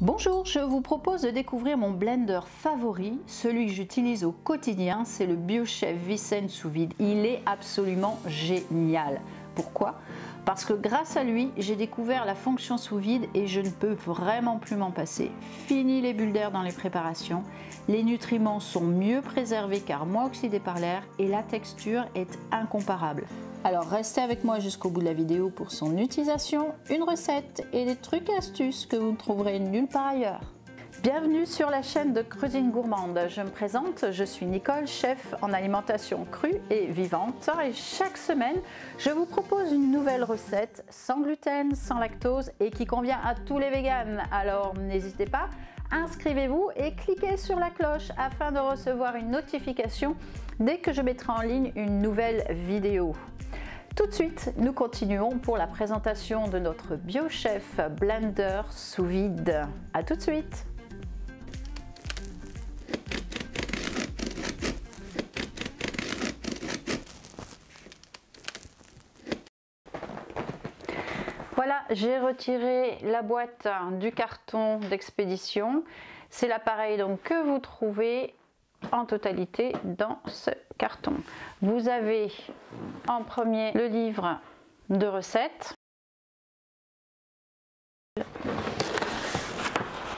Bonjour, je vous propose de découvrir mon blender favori, celui que j'utilise au quotidien, c'est le BioChef Vicenne sous vide. Il est absolument génial. Pourquoi? Parce que grâce à lui, j'ai découvert la fonction sous vide et je ne peux vraiment plus m'en passer. Fini les bulles d'air dans les préparations, les nutriments sont mieux préservés car moins oxydés par l'air et la texture est incomparable. Alors restez avec moi jusqu'au bout de la vidéo pour son utilisation, une recette et des trucs et astuces que vous ne trouverez nulle part ailleurs. Bienvenue sur la chaîne de Cuisine Gourmande. Je me présente, je suis Nicole, chef en alimentation crue et vivante. Et chaque semaine, je vous propose une nouvelle recette sans gluten, sans lactose et qui convient à tous les véganes. Alors n'hésitez pas, inscrivez-vous et cliquez sur la cloche afin de recevoir une notification dès que je mettrai en ligne une nouvelle vidéo. Tout de suite, nous continuons pour la présentation de notre BioChef Blender sous vide. A tout de suite j'ai retiré la boîte du carton d'expédition. C'est l'appareil donc que vous trouvez en totalité dans ce carton. Vous avez en premier le livre de recettes.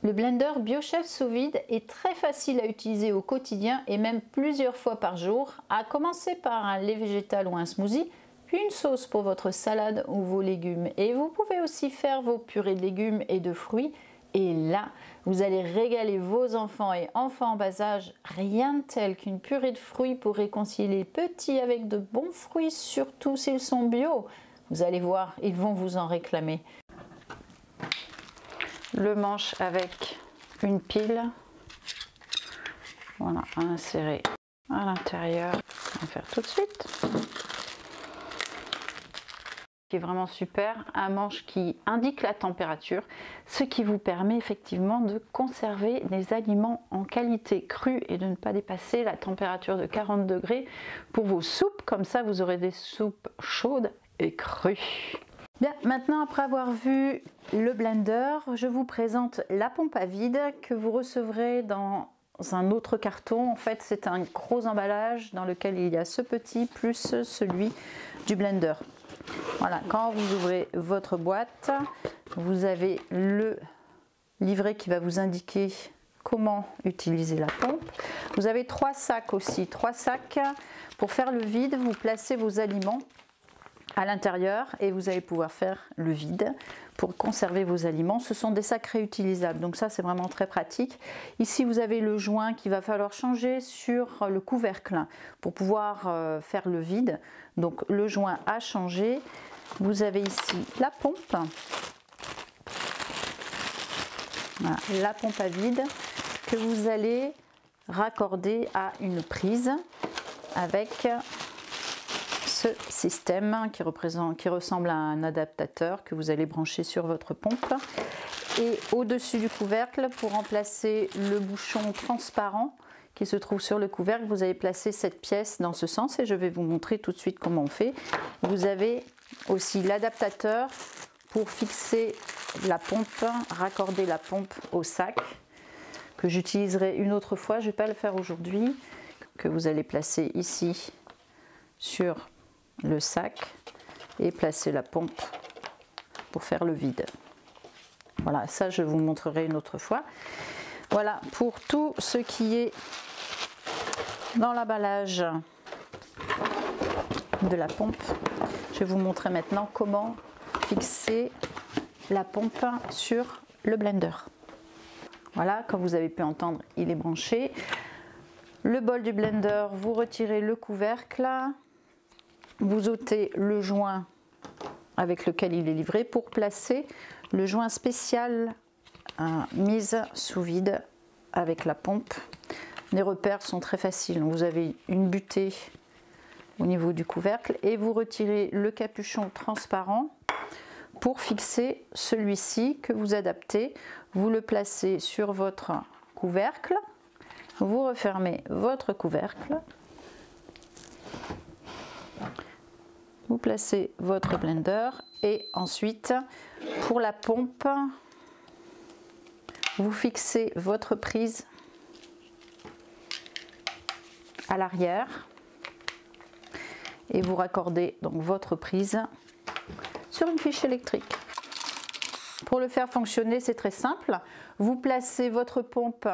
Le blender BioChef sous vide est très facile à utiliser au quotidien et même plusieurs fois par jour, à commencer par un lait végétal ou un smoothie, une sauce pour votre salade ou vos légumes. Et vous pouvez aussi faire vos purées de légumes et de fruits et là, vous allez régaler vos enfants et enfants en bas âge. Rien de tel qu'une purée de fruits pour réconcilier petits avec de bons fruits, surtout s'ils sont bio. Vous allez voir, ils vont vous en réclamer. Le manche avec une pile. Voilà, à insérer à l'intérieur. On va faire tout de suite qui est vraiment super, un manche qui indique la température, ce qui vous permet effectivement de conserver des aliments en qualité crue et de ne pas dépasser la température de 40 degrés pour vos soupes, comme ça vous aurez des soupes chaudes et crues. Bien, maintenant après avoir vu le blender, je vous présente la pompe à vide que vous recevrez dans un autre carton. En fait, c'est un gros emballage dans lequel il y a ce petit plus celui du blender. Voilà, quand vous ouvrez votre boîte, vous avez le livret qui va vous indiquer comment utiliser la pompe. Vous avez trois sacs aussi, trois sacs pour faire le vide. Vous placez vos aliments à l'intérieur et vous allez pouvoir faire le vide pour conserver vos aliments. Ce sont des sacs réutilisables, donc ça c'est vraiment très pratique. Ici vous avez le joint qu'il va falloir changer sur le couvercle pour pouvoir euh, faire le vide. Donc le joint a changé. Vous avez ici la pompe. la pompe à vide que vous allez raccorder à une prise avec système qui, représente, qui ressemble à un adaptateur que vous allez brancher sur votre pompe. Et au-dessus du couvercle, pour remplacer le bouchon transparent qui se trouve sur le couvercle, vous allez placer cette pièce dans ce sens et je vais vous montrer tout de suite comment on fait. Vous avez aussi l'adaptateur pour fixer la pompe, raccorder la pompe au sac que j'utiliserai une autre fois, je ne vais pas le faire aujourd'hui, que vous allez placer ici sur le sac et placer la pompe pour faire le vide. Voilà, ça je vous montrerai une autre fois. Voilà pour tout ce qui est dans l'emballage de la pompe. Je vais vous montrer maintenant comment fixer la pompe sur le blender. Voilà, comme vous avez pu entendre, il est branché. Le bol du blender, vous retirez le couvercle, vous ôtez le joint avec lequel il est livré pour placer le joint spécial mise sous vide avec la pompe. Les repères sont très faciles. Vous avez une butée au niveau du couvercle et vous retirez le capuchon transparent pour fixer celui-ci que vous adaptez. Vous le placez sur votre couvercle, vous refermez votre couvercle vous placez votre blender et ensuite pour la pompe vous fixez votre prise à l'arrière et vous raccordez donc votre prise sur une fiche électrique. Pour le faire fonctionner, c'est très simple. Vous placez votre pompe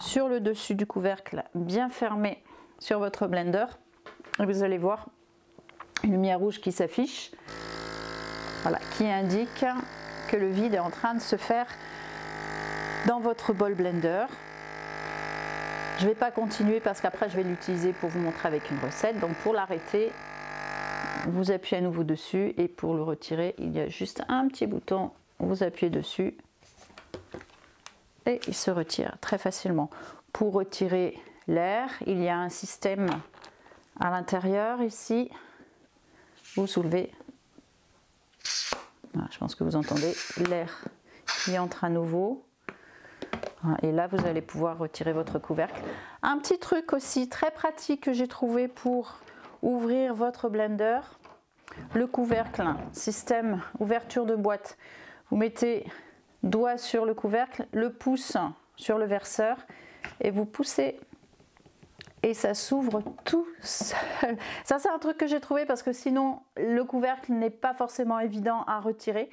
sur le dessus du couvercle, bien fermé sur votre blender. Et vous allez voir une lumière rouge qui s'affiche, voilà, qui indique que le vide est en train de se faire dans votre bol blender. Je ne vais pas continuer parce qu'après je vais l'utiliser pour vous montrer avec une recette. Donc pour l'arrêter, vous appuyez à nouveau dessus et pour le retirer, il y a juste un petit bouton, vous appuyez dessus et il se retire très facilement. Pour retirer l'air, il y a un système à l'intérieur ici. Vous soulevez, je pense que vous entendez l'air qui entre à nouveau. Et là, vous allez pouvoir retirer votre couvercle. Un petit truc aussi très pratique que j'ai trouvé pour ouvrir votre blender. Le couvercle, système ouverture de boîte. Vous mettez doigt sur le couvercle, le pouce sur le verseur et vous poussez et ça s'ouvre tout seul. Ça c'est un truc que j'ai trouvé parce que sinon le couvercle n'est pas forcément évident à retirer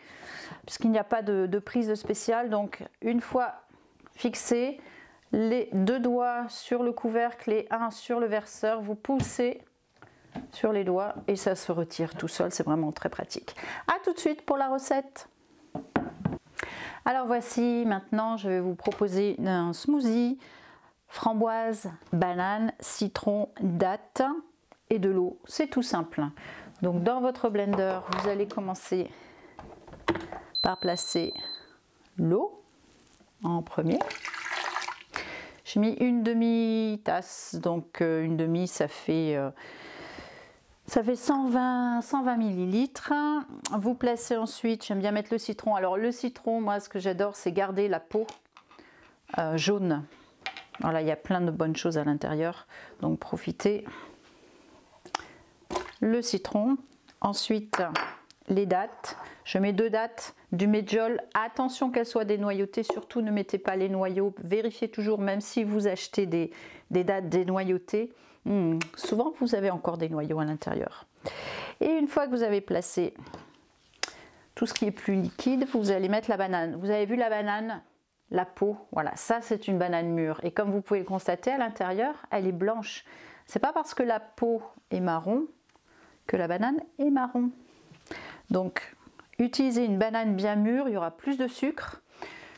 puisqu'il n'y a pas de, prise spéciale. Donc une fois fixé, les deux doigts sur le couvercle et un sur le verseur, vous poussez sur les doigts et ça se retire tout seul, c'est vraiment très pratique. A tout de suite pour la recette. Alors voici maintenant je vais vous proposer un smoothie framboise, banane, citron, date et de l'eau. C'est tout simple. Donc dans votre blender, vous allez commencer par placer l'eau en premier. J'ai mis une demi-tasse, donc euh, une demi ça fait euh, ça fait 120, 120 millilitres. Vous placez ensuite, j'aime bien mettre le citron. Alors le citron, moi ce que j'adore c'est garder la peau euh, jaune. Voilà, il y a plein de bonnes choses à l'intérieur. Donc profitez. Le citron. Ensuite, les dates. Je mets deux dates du medjol. Attention qu'elles soient dénoyautées. Surtout ne mettez pas les noyaux. Vérifiez toujours, même si vous achetez des, des dates dénoyautées Hmm, souvent, vous avez encore des noyaux à l'intérieur. Et une fois que vous avez placé tout ce qui est plus liquide, vous allez mettre la banane. Vous avez vu la banane La peau, voilà, ça c'est une banane mûre. Et comme vous pouvez le constater, à l'intérieur, elle est blanche. C'est pas parce que la peau est marron que la banane est marron. Donc, utilisez une banane bien mûre, il y aura plus de sucre,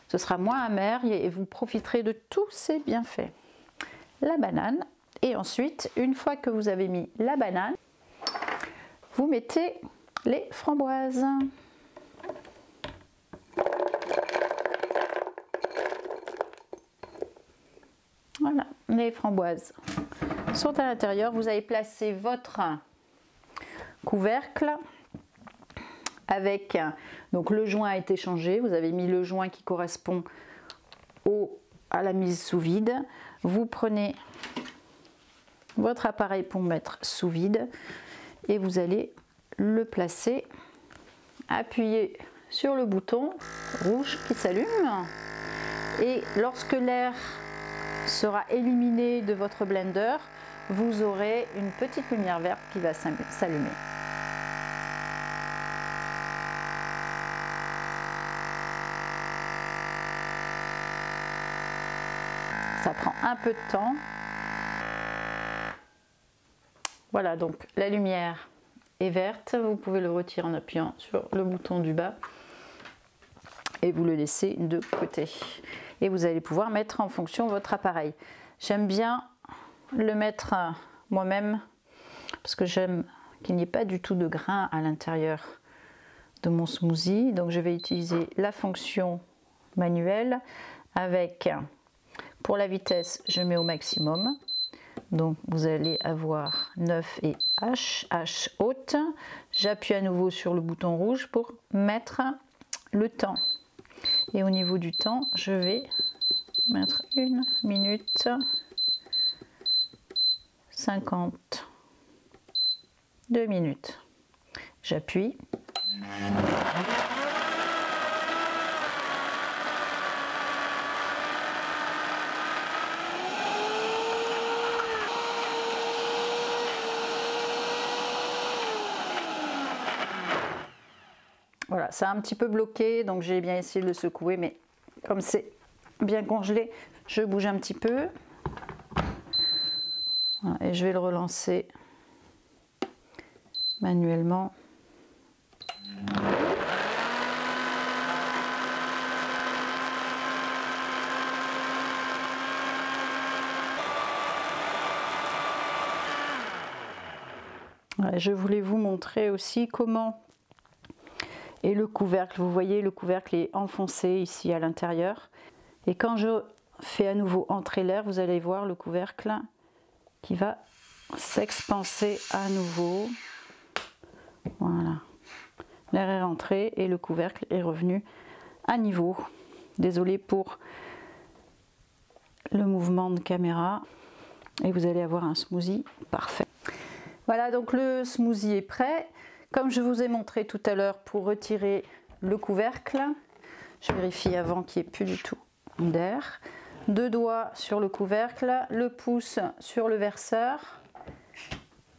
ce sera moins amer et vous profiterez de tous ces bienfaits. La banane, et ensuite, une fois que vous avez mis la banane, vous mettez les framboises. Voilà, les framboises sont à l'intérieur. Vous avez placé votre couvercle avec donc le joint a été changé. Vous avez mis le joint qui correspond au, à la mise sous vide. Vous prenez votre appareil pour mettre sous vide et vous allez le placer, appuyer sur le bouton rouge qui s'allume et lorsque l'air sera éliminé de votre blender, vous aurez une petite lumière verte qui va s'allumer. Ça prend un peu de temps, voilà, donc la lumière est verte. Vous pouvez le retirer en appuyant sur le bouton du bas et vous le laissez de côté. Et vous allez pouvoir mettre en fonction votre appareil. J'aime bien le mettre moi-même parce que j'aime qu'il n'y ait pas du tout de grains à l'intérieur de mon smoothie. Donc je vais utiliser la fonction manuelle avec, pour la vitesse, je mets au maximum. Donc vous allez avoir 9 et H, H haute. J'appuie à nouveau sur le bouton rouge pour mettre le temps. Et au niveau du temps, je vais mettre 1 minute 50. 2 minutes. J'appuie. Voilà, ça a un petit peu bloqué, donc j'ai bien essayé de le secouer, mais comme c'est bien congelé, je bouge un petit peu. et je vais le relancer manuellement. je voulais vous montrer aussi comment et le couvercle, vous voyez le couvercle est enfoncé ici à l'intérieur et quand je fais à nouveau entrer l'air, vous allez voir le couvercle qui va s'expanser à nouveau. Voilà. L'air est rentré et le couvercle est revenu à niveau. Désolé pour le mouvement de caméra. Et vous allez avoir un smoothie parfait. Voilà, donc le smoothie est prêt. Comme je vous ai montré tout à l'heure pour retirer le couvercle, je vérifie avant qu'il n'y ait plus du tout d'air. Deux doigts sur le couvercle, le pouce sur le verseur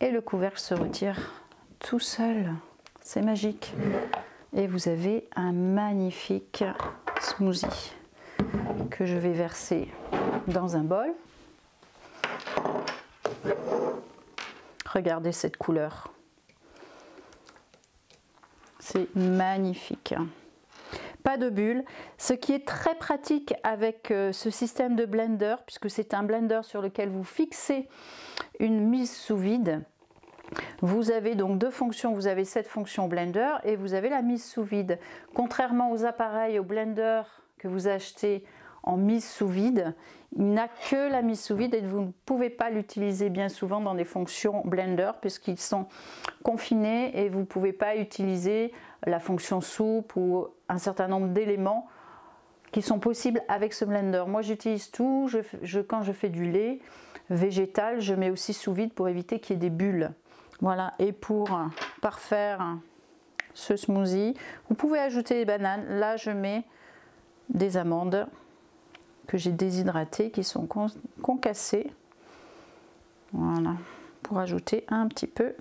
et le couvercle se retire tout seul. C'est magique. Et vous avez un magnifique smoothie que je vais verser dans un bol. Regardez cette couleur. C'est magnifique. Pas de bulles. Ce qui est très pratique avec euh, ce système de blender, puisque c'est un blender sur lequel vous fixez une mise sous vide, vous avez donc deux fonctions, vous avez cette fonction Blender et vous avez la mise sous vide. Contrairement aux appareils, au Blender que vous achetez en mise sous vide, il n'a que la mise sous vide et vous ne pouvez pas l'utiliser bien souvent dans des fonctions Blender puisqu'ils sont confinés et vous ne pouvez pas utiliser la fonction soupe ou un certain nombre d'éléments qui sont possibles avec ce blender. Moi j'utilise tout, quand je fais du lait végétal, je mets aussi sous vide pour éviter qu'il y ait des bulles. Voilà, et pour parfaire ce smoothie, vous pouvez ajouter des bananes. Là, je mets des amandes que j'ai déshydratées, qui sont concassées. Voilà, pour ajouter un petit peu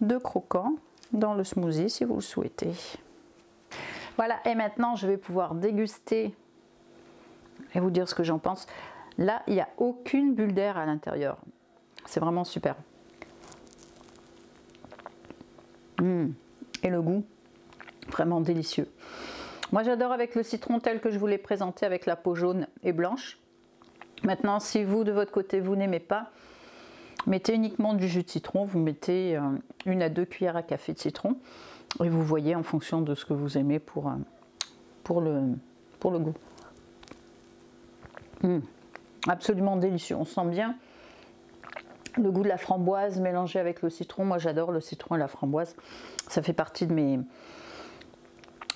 de croquant dans le smoothie si vous le souhaitez. Voilà, et maintenant je vais pouvoir déguster et vous dire ce que j'en pense. Là, il n'y a aucune bulle d'air à l'intérieur. C'est vraiment super. Mmh. Et le goût, vraiment délicieux. Moi j'adore avec le citron tel que je vous l'ai présenté avec la peau jaune et blanche. Maintenant si vous de votre côté vous n'aimez pas, mettez uniquement du jus de citron, vous mettez euh, une à deux cuillères à café de citron et vous voyez en fonction de ce que vous aimez pour, euh, pour, le, pour le goût. Mmh. Absolument délicieux, on sent bien le goût de la framboise mélangé avec le citron. Moi, j'adore le citron et la framboise. Ça fait partie de mes,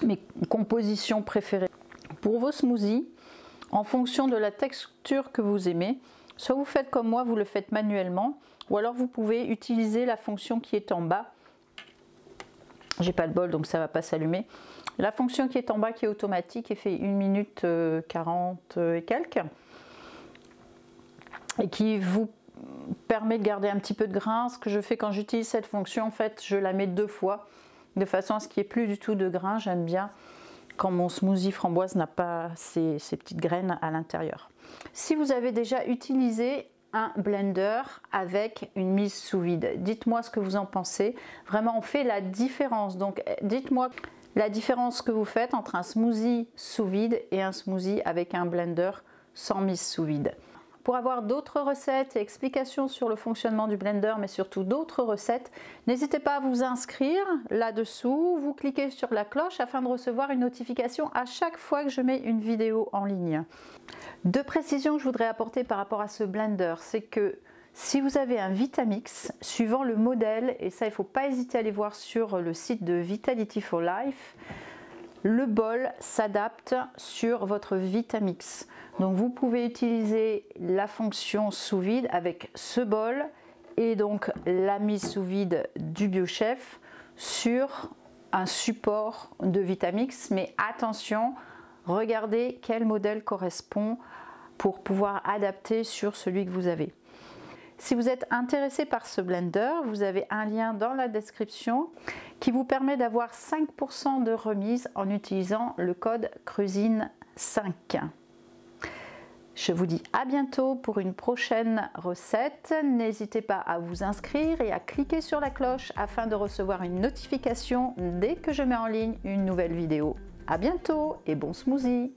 mes compositions préférées. Pour vos smoothies, en fonction de la texture que vous aimez, soit vous faites comme moi, vous le faites manuellement, ou alors vous pouvez utiliser la fonction qui est en bas. J'ai pas de bol, donc ça va pas s'allumer. La fonction qui est en bas, qui est automatique, et fait 1 minute 40 euh, et quelques, et qui vous permet de garder un petit peu de grain. Ce que je fais quand j'utilise cette fonction, en fait, je la mets deux fois, de façon à ce qu'il n'y ait plus du tout de grain. J'aime bien quand mon smoothie framboise n'a pas ces, petites graines à l'intérieur. Si vous avez déjà utilisé un blender avec une mise sous vide. Dites-moi ce que vous en pensez. Vraiment, on fait la différence. Donc, dites-moi la différence que vous faites entre un smoothie sous vide et un smoothie avec un blender sans mise sous vide. Pour avoir d'autres recettes et explications sur le fonctionnement du blender, mais surtout d'autres recettes, n'hésitez pas à vous inscrire là-dessous. Vous cliquez sur la cloche afin de recevoir une notification à chaque fois que je mets une vidéo en ligne. Deux précisions que je voudrais apporter par rapport à ce blender, c'est que si vous avez un Vitamix, suivant le modèle, et ça il ne faut pas hésiter à aller voir sur le site de Vitality for Life, le bol s'adapte sur votre Vitamix. Donc vous pouvez utiliser la fonction sous vide avec ce bol et donc la mise sous vide du BioChef sur un support de Vitamix. Mais attention, regardez quel modèle correspond pour pouvoir adapter sur celui que vous avez. Si vous êtes intéressé par ce blender, vous avez un lien dans la description qui vous permet d'avoir 5% de remise en utilisant le code CRUSINE5. Je vous dis à bientôt pour une prochaine recette. N'hésitez pas à vous inscrire et à cliquer sur la cloche afin de recevoir une notification dès que je mets en ligne une nouvelle vidéo. À bientôt et bon smoothie